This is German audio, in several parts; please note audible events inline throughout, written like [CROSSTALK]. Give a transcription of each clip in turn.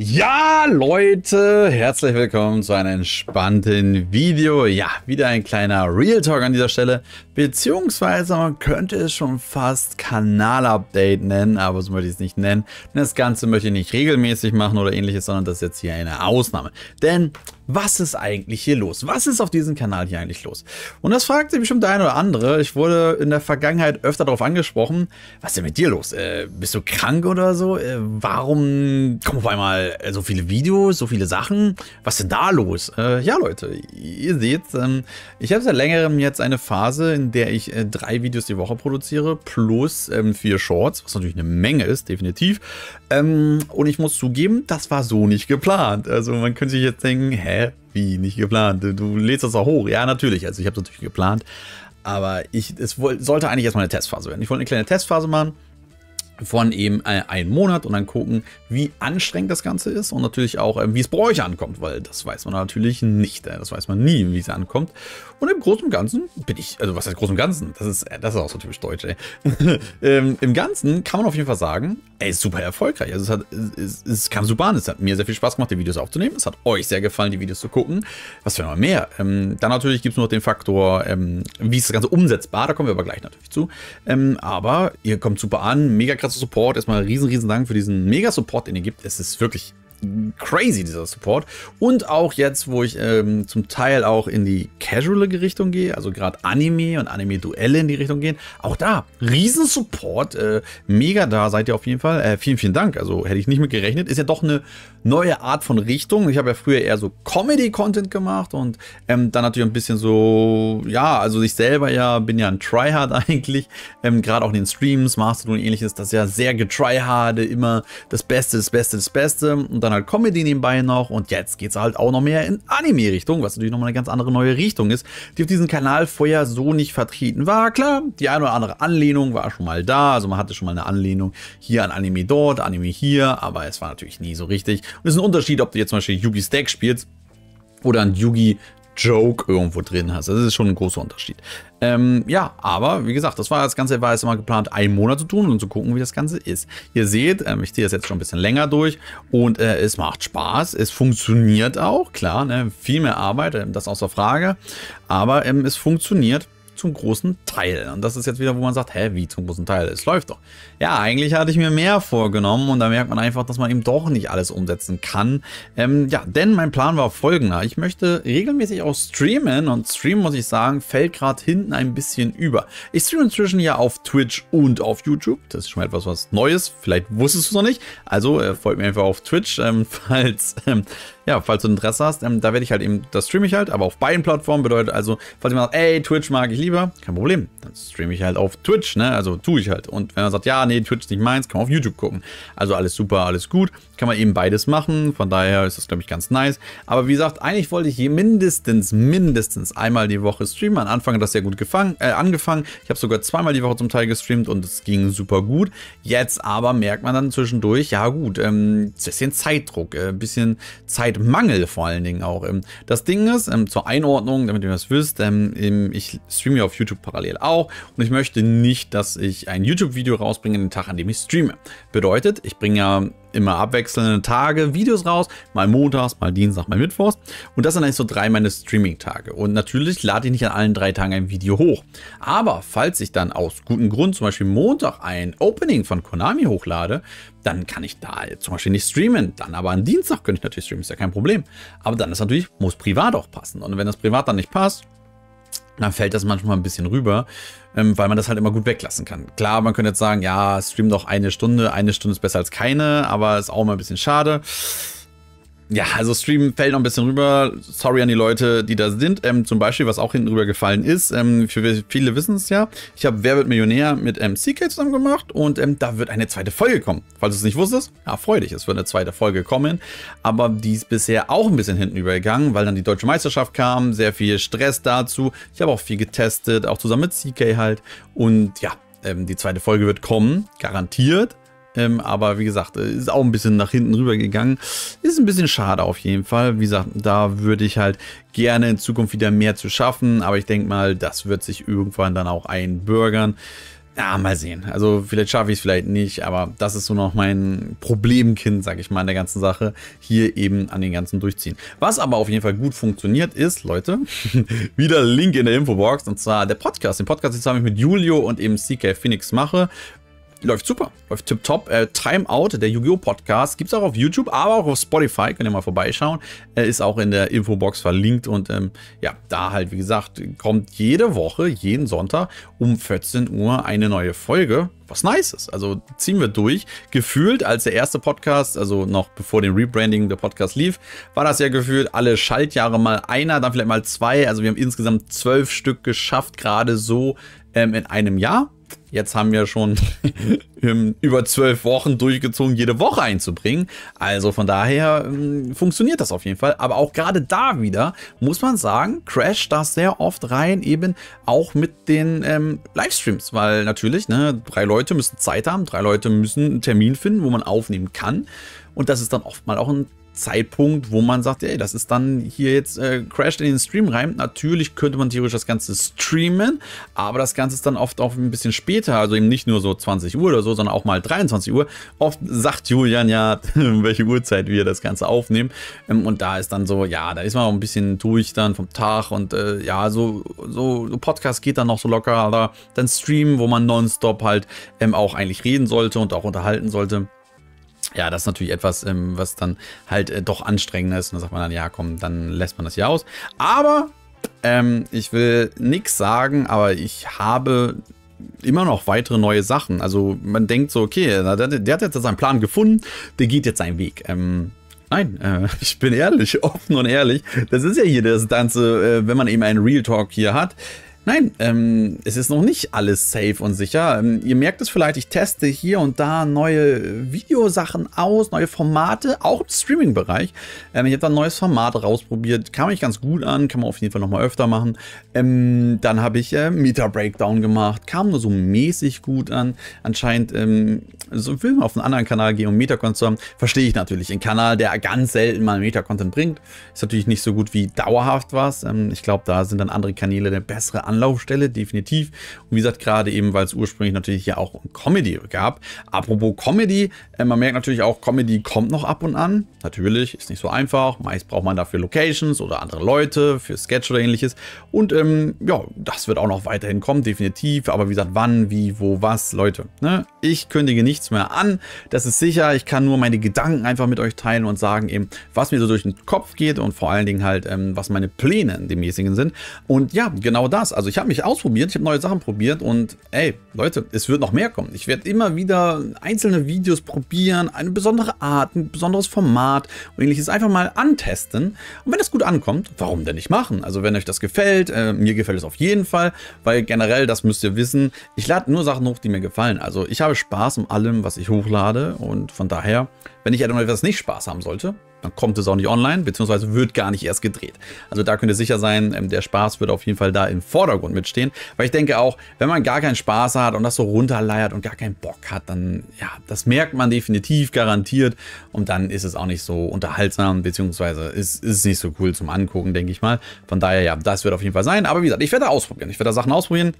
Ja, Leute, herzlich willkommen zu einem entspannten Video. Ja, wieder ein kleiner Real Talk an dieser Stelle, beziehungsweise man könnte es schon fast Kanal-Update nennen, aber so möchte ich es nicht nennen. das Ganze möchte ich nicht regelmäßig machen oder ähnliches, sondern das ist jetzt hier eine Ausnahme. Denn was ist eigentlich hier los? Was ist auf diesem Kanal hier eigentlich los? Und das fragt sich bestimmt der eine oder andere. Ich wurde in der Vergangenheit öfter darauf angesprochen, was ist denn mit dir los? Äh, bist du krank oder so? Äh, warum kommen auf einmal äh, so viele Videos, so viele Sachen? Was ist denn da los? Äh, ja, Leute, ihr seht, ähm, ich habe seit längerem jetzt eine Phase, in der ich äh, drei Videos die Woche produziere, plus ähm, vier Shorts, was natürlich eine Menge ist, definitiv. Ähm, und ich muss zugeben, das war so nicht geplant. Also man könnte sich jetzt denken, hä? Wie nicht geplant? Du lädst das auch hoch. Ja, natürlich. Also ich habe es natürlich geplant. Aber ich, es sollte eigentlich erstmal eine Testphase werden. Ich wollte eine kleine Testphase machen von eben äh, einem Monat und dann gucken, wie anstrengend das Ganze ist und natürlich auch, äh, wie es bei euch ankommt, weil das weiß man natürlich nicht. Äh, das weiß man nie, wie es ankommt. Und im Großen und Ganzen bin ich, also was heißt Großen und Ganzen? Das ist, das ist auch so typisch deutsch, ey. [LAUGHS] ähm, Im Ganzen kann man auf jeden Fall sagen, ey, ist super erfolgreich. Also es, hat, es, es kam super an. Es hat mir sehr viel Spaß gemacht, die Videos aufzunehmen. Es hat euch sehr gefallen, die Videos zu gucken. Was will man mehr? Ähm, dann natürlich gibt es noch den Faktor, ähm, wie ist das Ganze umsetzbar? Da kommen wir aber gleich natürlich zu. Ähm, aber ihr kommt super an, mega krass krasser Support. Erstmal riesen, riesen Dank für diesen Mega-Support, den ihr gibt. Es ist wirklich crazy, dieser Support. Und auch jetzt, wo ich ähm, zum Teil auch in die casualige Richtung gehe, also gerade Anime und Anime-Duelle in die Richtung gehen, auch da, riesen Support, äh, mega da seid ihr auf jeden Fall. Äh, vielen, vielen Dank. Also hätte ich nicht mit gerechnet. Ist ja doch eine neue Art von Richtung. Ich habe ja früher eher so Comedy-Content gemacht und ähm, dann natürlich ein bisschen so, ja, also ich selber ja, bin ja ein Tryhard [LAUGHS] eigentlich, ähm, gerade auch in den Streams, Mastodon und ähnliches, das ist ja sehr getryharde, immer das Beste, das Beste, das Beste und dann halt Comedy nebenbei noch und jetzt geht es halt auch noch mehr in Anime-Richtung, was natürlich nochmal eine ganz andere neue Richtung ist, die auf diesem Kanal vorher so nicht vertreten war. Klar, die eine oder andere Anlehnung war schon mal da, also man hatte schon mal eine Anlehnung hier an Anime dort, Anime hier, aber es war natürlich nie so richtig. Und es ist ein Unterschied, ob du jetzt zum Beispiel Yugi Stack spielst oder ein Yugi Joke irgendwo drin hast. Das ist schon ein großer Unterschied. Ähm, ja, aber wie gesagt, das war das Ganze war jetzt immer geplant, einen Monat zu tun und zu gucken, wie das Ganze ist. Ihr seht, ähm, ich ziehe das jetzt schon ein bisschen länger durch und äh, es macht Spaß. Es funktioniert auch, klar, ne? viel mehr Arbeit, äh, das außer Frage. Aber ähm, es funktioniert zum großen Teil. Und das ist jetzt wieder, wo man sagt, hä, wie zum großen Teil? Es läuft doch. Ja, eigentlich hatte ich mir mehr vorgenommen und da merkt man einfach, dass man eben doch nicht alles umsetzen kann. Ähm, ja, denn mein Plan war folgender. Ich möchte regelmäßig auch streamen und streamen, muss ich sagen, fällt gerade hinten ein bisschen über. Ich streame inzwischen ja auf Twitch und auf YouTube. Das ist schon mal etwas was Neues. Vielleicht wusstest du es noch nicht. Also äh, folgt mir einfach auf Twitch, ähm, [LAUGHS] falls ähm, ja, falls du Interesse hast, ähm, da werde ich halt eben, das streame ich halt, aber auf beiden Plattformen bedeutet also, falls jemand sagt, ey, Twitch mag ich lieber, kein Problem, dann streame ich halt auf Twitch, ne, also tue ich halt. Und wenn er sagt, ja, nee, Twitch nicht meins, kann man auf YouTube gucken. Also alles super, alles gut, kann man eben beides machen, von daher ist das, glaube ich, ganz nice. Aber wie gesagt, eigentlich wollte ich mindestens, mindestens einmal die Woche streamen. Am Anfang hat das sehr gut gefangen, äh, angefangen. Ich habe sogar zweimal die Woche zum Teil gestreamt und es ging super gut. Jetzt aber merkt man dann zwischendurch, ja gut, ähm, bisschen Zeitdruck, äh, bisschen Zeit Mangel vor allen Dingen auch. Ähm, das Ding ist, ähm, zur Einordnung, damit ihr das wisst, ähm, ich streame auf YouTube parallel auch und ich möchte nicht, dass ich ein YouTube-Video rausbringe den Tag, an dem ich streame. Bedeutet, ich bringe ja immer abwechselnde Tage Videos raus, mal montags, mal Dienstag, mal mittwochs. Und das sind eigentlich so drei meine Streaming-Tage. Und natürlich lade ich nicht an allen drei Tagen ein Video hoch. Aber falls ich dann aus gutem Grund zum Beispiel Montag ein Opening von Konami hochlade, dann kann ich da zum Beispiel nicht streamen. Dann aber am Dienstag könnte ich natürlich streamen, ist ja kein Problem. Aber dann ist natürlich, muss privat auch passen. Und wenn das privat dann nicht passt, dann fällt das manchmal ein bisschen rüber, ähm, weil man das halt immer gut weglassen kann. Klar, man könnte jetzt sagen, ja, stream doch eine Stunde, eine Stunde ist besser als keine, aber ist auch mal ein bisschen schade. Ja, also Stream fällt noch ein bisschen rüber. Sorry an die Leute, die da sind. Ähm, zum Beispiel, was auch hinten rüber gefallen ist, ähm, für viele wissen es ja, ich habe Wer wird Millionär mit MCK zusammen gemacht und ähm, da wird eine zweite Folge kommen. Falls du es nicht wusstest, ja, freu dich, es wird eine zweite Folge kommen. Aber die ist bisher auch ein bisschen hinten übergegangen, weil dann die Deutsche Meisterschaft kam, sehr viel Stress dazu. Ich habe auch viel getestet, auch zusammen mit CK halt. Und ja, ähm, die zweite Folge wird kommen, garantiert. Ähm, aber wie gesagt, äh, ist auch ein bisschen nach hinten rüber gegangen. Ist ein bisschen schade auf jeden Fall. Wie gesagt, da würde ich halt gerne in Zukunft wieder mehr zu schaffen. Aber ich denke mal, das wird sich irgendwann dann auch einbürgern. ja, mal sehen. Also vielleicht schaffe ich es vielleicht nicht, aber das ist so noch mein Problemkind, sag ich mal, in der ganzen Sache. Hier eben an den ganzen Durchziehen. Was aber auf jeden Fall gut funktioniert ist, Leute, [LAUGHS] wieder Link in der Infobox und zwar der Podcast. Den Podcast, den ich mit Julio und eben CK Phoenix mache läuft super, läuft tipptopp. Äh, Timeout, der Yu-Gi-Oh! Podcast, gibt es auch auf YouTube, aber auch auf Spotify, könnt ihr mal vorbeischauen. Er ist auch in der Infobox verlinkt und ähm, ja, da halt, wie gesagt, kommt jede Woche, jeden Sonntag um 14 Uhr eine neue Folge, was nice ist. Also ziehen wir durch. Gefühlt, als der erste Podcast, also noch bevor den Rebranding der Podcast lief, war das ja gefühlt alle Schaltjahre mal einer, dann vielleicht mal zwei. Also wir haben insgesamt zwölf Stück geschafft, gerade so ähm, in einem Jahr. Jetzt haben wir schon [LAUGHS] über zwölf Wochen durchgezogen, jede Woche einzubringen. Also von daher ähm, funktioniert das auf jeden Fall. Aber auch gerade da wieder muss man sagen, crasht das sehr oft rein, eben auch mit den ähm, Livestreams. Weil natürlich, ne, drei Leute müssen Zeit haben, drei Leute müssen einen Termin finden, wo man aufnehmen kann. Und das ist dann oft mal auch ein Zeitpunkt, wo man sagt, ey, das ist dann hier jetzt äh, crasht in den Stream rein. Natürlich könnte man theoretisch das Ganze streamen, aber das Ganze ist dann oft auch ein bisschen später, also eben nicht nur so 20 Uhr oder so, sondern auch mal 23 Uhr. Oft sagt Julian ja, [LAUGHS] welche Uhrzeit wir das Ganze aufnehmen. Ähm, und da ist dann so, ja, da ist man auch ein bisschen durch dann vom Tag und äh, ja, so, so, so Podcast geht dann noch so locker, aber dann Stream, wo man nonstop halt ähm, auch eigentlich reden sollte und auch unterhalten sollte ja, das ist natürlich etwas, ähm, was dann halt äh, doch anstrengend ist. Und dann sagt man dann, ja, komm, dann lässt man das hier aus. Aber ähm, ich will nichts sagen, aber ich habe immer noch weitere neue Sachen. Also man denkt so, okay, der, hat jetzt seinen Plan gefunden, der geht jetzt seinen Weg. Ähm, Nein, äh, [LAUGHS] ich bin ehrlich, [LAUGHS] offen und ehrlich. Das ist ja hier das Ganze, äh, wenn man eben einen Real Talk hier hat. Nein, ähm, es ist noch nicht alles safe und sicher. Ähm, ihr merkt es vielleicht, ich teste hier und da neue Videosachen aus, neue Formate, auch im Streaming-Bereich. Ähm, ich habe da ein neues Format rausprobiert, kam mich ganz gut an, kann man auf jeden Fall nochmal öfter machen. Ähm, dann habe ich äh, Meta-Breakdown gemacht, kam nur so mäßig gut an. Anscheinend ähm, so will man auf einen anderen Kanal gehen, um Meta-Content zu haben. Verstehe ich natürlich. Ein Kanal, der ganz selten mal Meta-Content bringt, ist natürlich nicht so gut wie dauerhaft was. Ähm, ich glaube, da sind dann andere Kanäle eine bessere Anlaufstelle Anlaufstelle, definitiv. Und wie gesagt, gerade eben, weil es ursprünglich natürlich ja auch Comedy gab. Apropos Comedy, äh, man merkt natürlich auch, Comedy kommt noch ab und an. Natürlich, ist nicht so einfach. Meist braucht man dafür Locations oder andere Leute für Sketch oder ähnliches. Und ähm, ja, das wird auch noch weiterhin kommen, definitiv. Aber wie gesagt, wann, wie, wo, was, Leute. Ne? Ich kündige nichts mehr an. Das ist sicher. Ich kann nur meine Gedanken einfach mit euch teilen und sagen eben, was mir so durch den Kopf geht und vor allen Dingen halt, ähm, was meine Pläne in dem mäßigen sind. Und ja, genau das. Also ich habe mich ausprobiert, ich habe neue Sachen probiert und ey, Leute, es wird noch mehr kommen. Ich werde immer wieder einzelne Videos probieren, eine besondere Art, ein besonderes Format und ähnliches einfach mal antesten. Und wenn das gut ankommt, warum denn nicht machen? Also wenn euch das gefällt, äh, mir gefällt es auf jeden Fall, weil generell, das müsst ihr wissen, ich lade nur Sachen hoch, die mir gefallen. Also ich habe Spaß um allem, was ich hochlade und von daher, wenn ich etwas nicht Spaß haben sollte, dann kommt es auch nicht online, beziehungsweise wird gar nicht erst gedreht. Also da könnt ihr sicher sein, ähm, der Spaß wird auf jeden Fall da im Vordergrund mitstehen. Weil ich denke auch, wenn man gar keinen Spaß hat und das so runterleiert und gar keinen Bock hat, dann, ja, das merkt man definitiv garantiert. Und dann ist es auch nicht so unterhaltsam, beziehungsweise ist, ist es nicht so cool zum Angucken, denke ich mal. Von daher, ja, das wird auf jeden Fall sein. Aber wie gesagt, ich werde ausprobieren. Ich werde da Sachen ausprobieren.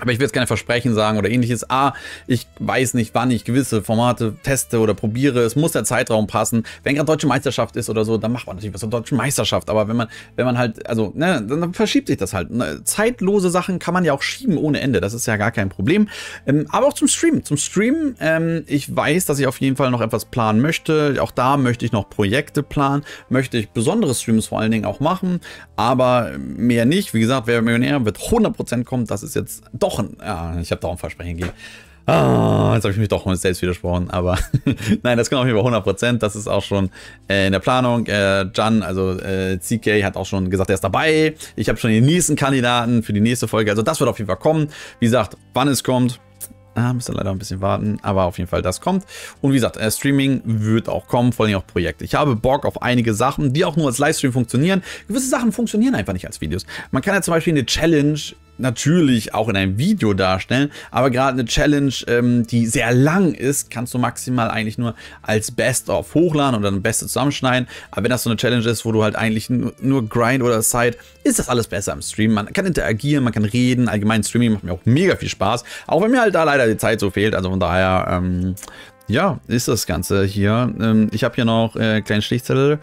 Aber ich will jetzt keine Versprechen sagen oder ähnliches. Ah, ich weiß nicht, wann ich gewisse Formate teste oder probiere. Es muss der Zeitraum passen. Wenn gerade Deutsche Meisterschaft ist oder so, dann macht man natürlich was zur Deutschen Meisterschaft. Aber wenn man, wenn man halt, also, ne, dann verschiebt sich das halt. Ne, zeitlose Sachen kann man ja auch schieben ohne Ende. Das ist ja gar kein Problem. Ähm, aber auch zum Stream. Zum Stream, ähm, ich weiß, dass ich auf jeden Fall noch etwas planen möchte. Auch da möchte ich noch Projekte planen. Möchte ich besondere Streams vor allen Dingen auch machen. Aber mehr nicht. Wie gesagt, wer Millionär wird 100% kommen. Das ist jetzt doch doch ein. Ich habe doch ein Versprechen gegeben. Ah, jetzt habe ich mich doch selbst widersprochen, aber [LAUGHS] nein, das kommt auf jeden Fall 100%. Das ist auch schon äh, in der Planung. Äh, Jan, also äh, CK, hat auch schon gesagt, er ist dabei. Ich habe schon den nächsten Kandidaten für die nächste Folge. Also das wird auf jeden Fall kommen. Wie gesagt, wann es kommt, Ah, müsst ihr leider ein bisschen warten, aber auf jeden Fall das kommt. Und wie gesagt, äh, Streaming wird auch kommen, vor allem auch Projekte. Ich habe Bock auf einige Sachen, die auch nur als Livestream funktionieren. Gewisse Sachen funktionieren einfach nicht als Videos. Man kann ja zum Beispiel eine Challenge natürlich auch in einem Video darstellen, aber gerade eine Challenge, ähm, die sehr lang ist, kannst du maximal eigentlich nur als Best-of hochladen oder ein Beste zusammenschneiden. Aber wenn das so eine Challenge ist, wo du halt eigentlich nur, nur Grind oder Side, ist das alles besser im Stream. Man kann interagieren, man kann reden. Allgemein Streaming macht mir auch mega viel Spaß. Auch wenn mir halt da leider die Zeit so fehlt. Also von daher, ähm, ja, ist das Ganze hier. Ähm, ich habe hier noch äh, kleinen Stichzettel.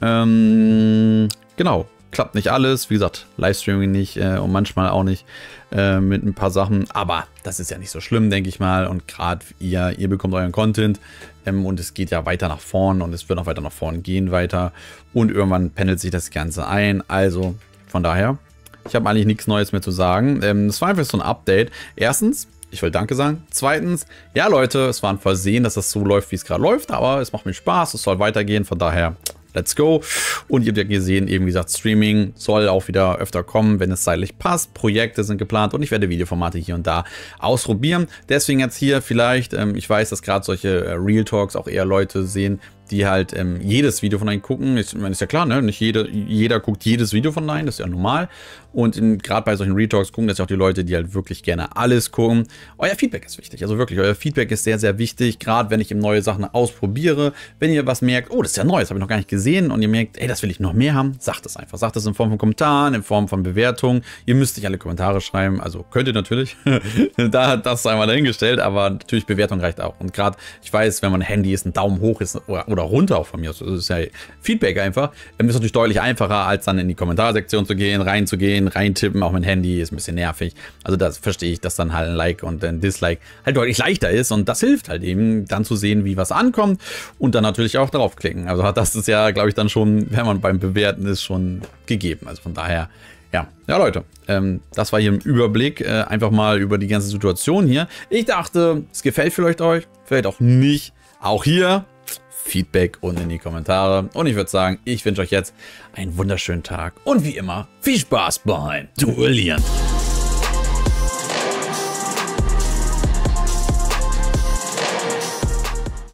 Ähm, genau, klappt nicht alles. Wie gesagt, Livestreaming nicht äh, und manchmal auch nicht äh, mit ein paar Sachen. Aber das ist ja nicht so schlimm, denke ich mal. Und gerade ihr, ihr bekommt euren Content ähm, und es geht ja weiter nach vorn und es wird noch weiter nach vorn gehen weiter. Und irgendwann pendelt sich das Ganze ein. Also von daher, ich habe eigentlich nichts Neues mehr zu sagen. Ähm, war einfach so ein Update. Erstens, ich will Danke sagen. Zweitens, ja Leute, es war ein Versehen, dass das so läuft, wie es gerade läuft, aber es macht mir Spaß, es soll weitergehen, von daher let's go. Und ihr habt ja gesehen, eben wie gesagt, Streaming soll auch wieder öfter kommen, wenn es zeitlich passt. Projekte sind geplant und ich werde Videoformate hier und da ausprobieren. Deswegen jetzt hier vielleicht, ähm, ich weiß, dass gerade solche äh, Real Talks auch eher Leute sehen, die halt ähm, jedes Video von einem gucken. Ich ist ja klar, ne? Nicht jede, jeder guckt jedes Video von einem, das ist ja normal. Und gerade bei solchen Retalks gucken das ja auch die Leute, die halt wirklich gerne alles gucken. Euer Feedback ist wichtig, also wirklich, euer Feedback ist sehr, sehr wichtig, gerade wenn ich eben neue Sachen ausprobiere. Wenn ihr was merkt, oh, das ist ja neu, das habe ich noch gar nicht gesehen und ihr merkt, ey, das will ich noch mehr haben, sagt es einfach. Sagt es in Form von Kommentaren, in Form von Bewertungen. Ihr müsst nicht alle Kommentare schreiben, also könnt ihr natürlich. [LAUGHS] da hat das einmal dahingestellt, aber natürlich Bewertung reicht auch. Und gerade, ich weiß, wenn man Handy ist, ein Daumen hoch ist oder, oder runter auch von mir. Das ist ja Feedback einfach. Das ist natürlich deutlich einfacher, als dann in die Kommentarsektion zu gehen, reinzugehen, reintippen. Auch mit Handy ist ein bisschen nervig. Also das verstehe ich, dass dann halt ein Like und ein Dislike halt deutlich leichter ist. Und das hilft halt eben, dann zu sehen, wie was ankommt und dann natürlich auch draufklicken. Also das ist ja, glaube ich, dann schon, wenn man beim Bewerten ist, schon gegeben. Also von daher ja, ja Leute, ähm, das war hier ein Überblick, äh, einfach mal über die ganze Situation hier. Ich dachte, es gefällt vielleicht euch, vielleicht auch nicht. Auch hier Feedback unten in die Kommentare. Und ich würde sagen, ich wünsche euch jetzt einen wunderschönen Tag und wie immer viel Spaß beim Duellieren.